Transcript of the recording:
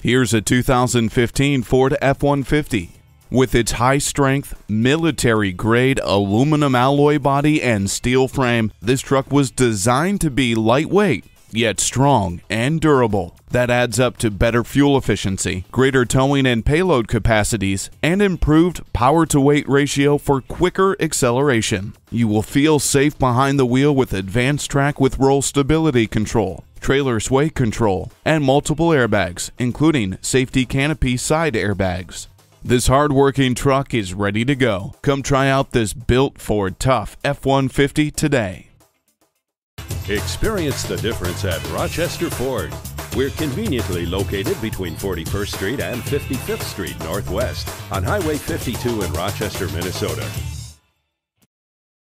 Here's a 2015 Ford F-150. With its high-strength, military-grade aluminum alloy body and steel frame, this truck was designed to be lightweight, yet strong and durable. That adds up to better fuel efficiency, greater towing and payload capacities, and improved power-to-weight ratio for quicker acceleration. You will feel safe behind the wheel with AdvanceTrac with roll stability control, trailer sway control, and multiple airbags, including safety canopy side airbags. This hard-working truck is ready to go. Come try out this built Ford Tough F-150 today. Experience the difference at Rochester Ford. We're conveniently located between 41st Street and 55th Street Northwest on Highway 52 in Rochester, Minnesota.